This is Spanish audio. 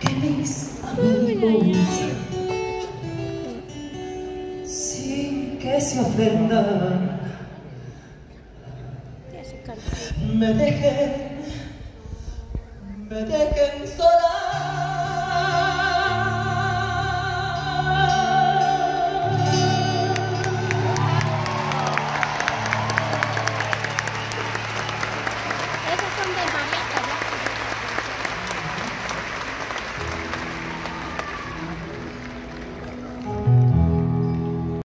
que mis amigos sin que se ofendan. Me dejen me dejen sola.